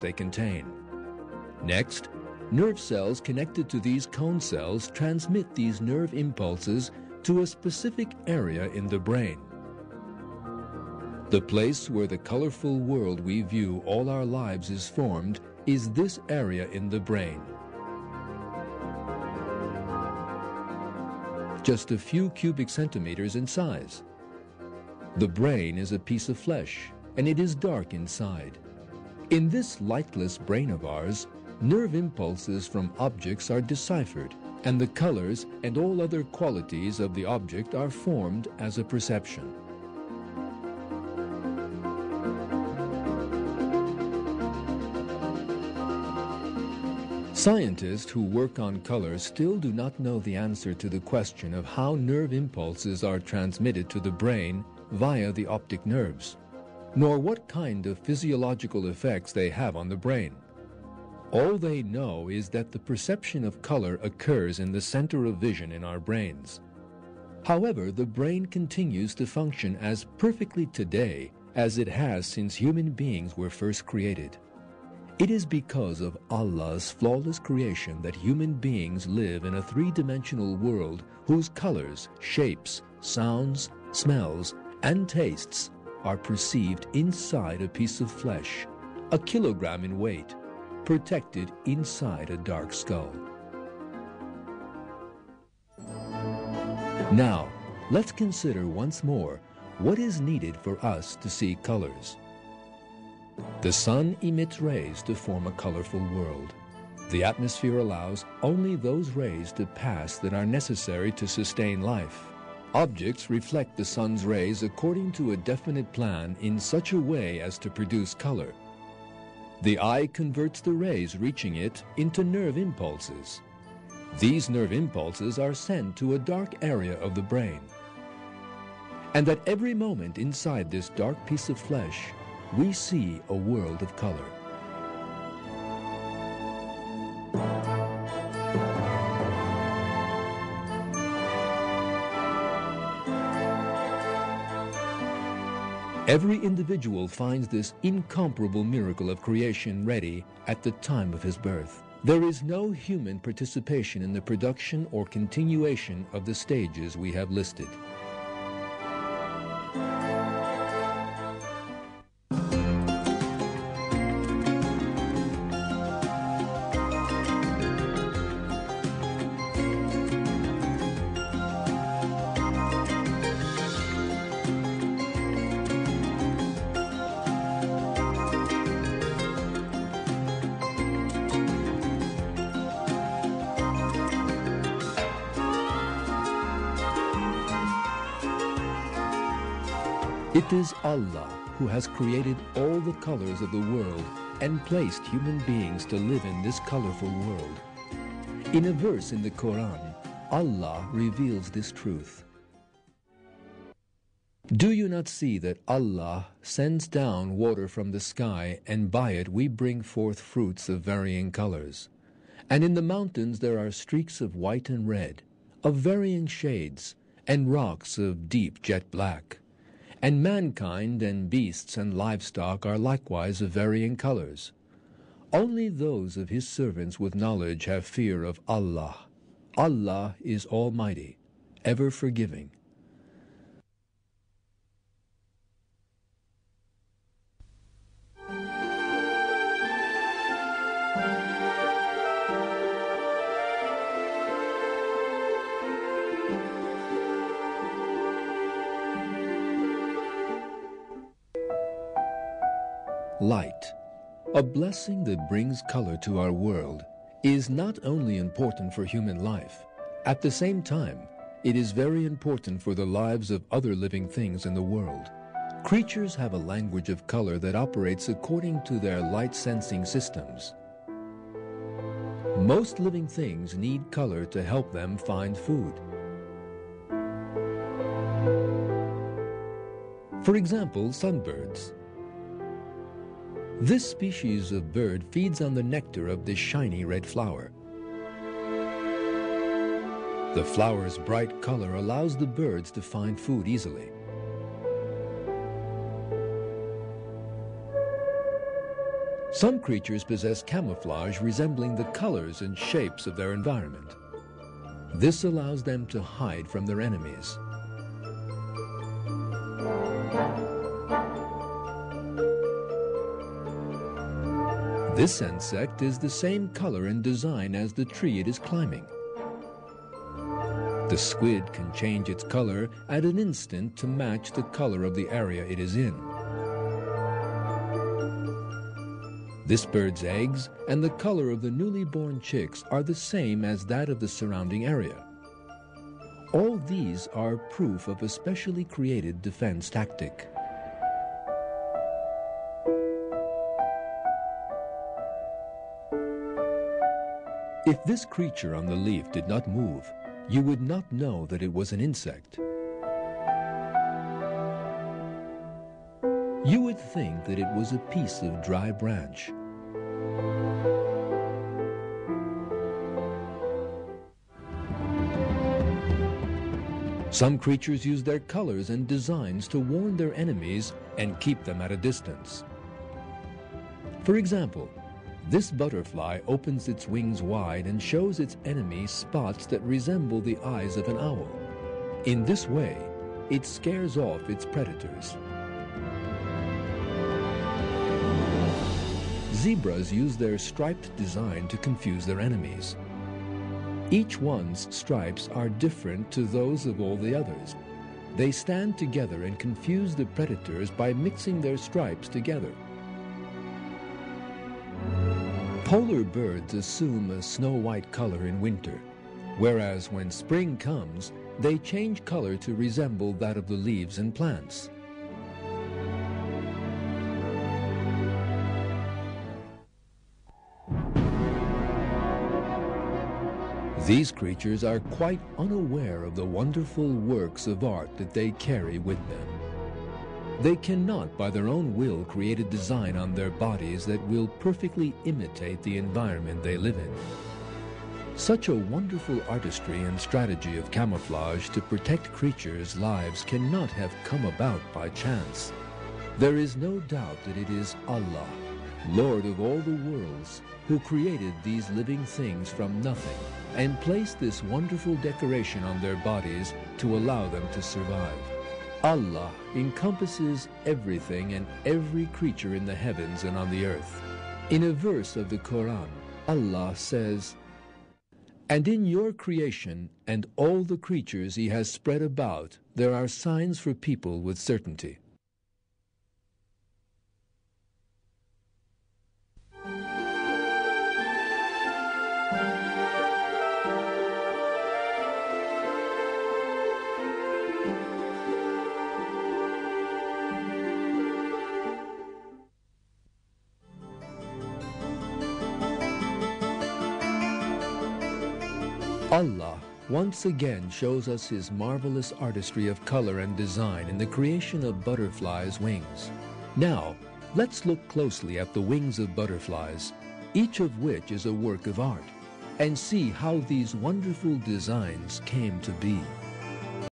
they contain. Next, nerve cells connected to these cone cells transmit these nerve impulses to a specific area in the brain. The place where the colorful world we view all our lives is formed is this area in the brain. Just a few cubic centimeters in size. The brain is a piece of flesh, and it is dark inside. In this lightless brain of ours, nerve impulses from objects are deciphered, and the colors and all other qualities of the object are formed as a perception. Scientists who work on color still do not know the answer to the question of how nerve impulses are transmitted to the brain via the optic nerves, nor what kind of physiological effects they have on the brain. All they know is that the perception of color occurs in the center of vision in our brains. However, the brain continues to function as perfectly today as it has since human beings were first created. It is because of Allah's flawless creation that human beings live in a three-dimensional world whose colors, shapes, sounds, smells, and tastes are perceived inside a piece of flesh, a kilogram in weight, protected inside a dark skull. Now, let's consider once more what is needed for us to see colors. The sun emits rays to form a colorful world. The atmosphere allows only those rays to pass that are necessary to sustain life. Objects reflect the sun's rays according to a definite plan in such a way as to produce color. The eye converts the rays reaching it into nerve impulses. These nerve impulses are sent to a dark area of the brain. And at every moment inside this dark piece of flesh, we see a world of color. Every individual finds this incomparable miracle of creation ready at the time of his birth. There is no human participation in the production or continuation of the stages we have listed. It is Allah who has created all the colors of the world and placed human beings to live in this colorful world. In a verse in the Quran, Allah reveals this truth. Do you not see that Allah sends down water from the sky, and by it we bring forth fruits of varying colors? And in the mountains there are streaks of white and red, of varying shades, and rocks of deep jet black. And mankind and beasts and livestock are likewise of varying colors. Only those of his servants with knowledge have fear of Allah. Allah is Almighty, ever forgiving. Light, a blessing that brings color to our world, is not only important for human life, at the same time, it is very important for the lives of other living things in the world. Creatures have a language of color that operates according to their light sensing systems. Most living things need color to help them find food. For example, sunbirds. This species of bird feeds on the nectar of this shiny red flower. The flower's bright color allows the birds to find food easily. Some creatures possess camouflage resembling the colors and shapes of their environment. This allows them to hide from their enemies. This insect is the same color and design as the tree it is climbing. The squid can change its color at an instant to match the color of the area it is in. This bird's eggs and the color of the newly born chicks are the same as that of the surrounding area. All these are proof of a specially created defense tactic. If this creature on the leaf did not move, you would not know that it was an insect. You would think that it was a piece of dry branch. Some creatures use their colors and designs to warn their enemies and keep them at a distance. For example, this butterfly opens its wings wide and shows its enemy spots that resemble the eyes of an owl. In this way, it scares off its predators. Zebras use their striped design to confuse their enemies. Each one's stripes are different to those of all the others. They stand together and confuse the predators by mixing their stripes together. Polar birds assume a snow-white color in winter, whereas when spring comes, they change color to resemble that of the leaves and plants. These creatures are quite unaware of the wonderful works of art that they carry with them. They cannot, by their own will, create a design on their bodies that will perfectly imitate the environment they live in. Such a wonderful artistry and strategy of camouflage to protect creatures' lives cannot have come about by chance. There is no doubt that it is Allah, Lord of all the worlds, who created these living things from nothing and placed this wonderful decoration on their bodies to allow them to survive. Allah encompasses everything and every creature in the heavens and on the earth. In a verse of the Quran, Allah says, And in your creation and all the creatures He has spread about, there are signs for people with certainty. Allah once again shows us his marvelous artistry of color and design in the creation of butterflies' wings. Now, let's look closely at the wings of butterflies, each of which is a work of art, and see how these wonderful designs came to be.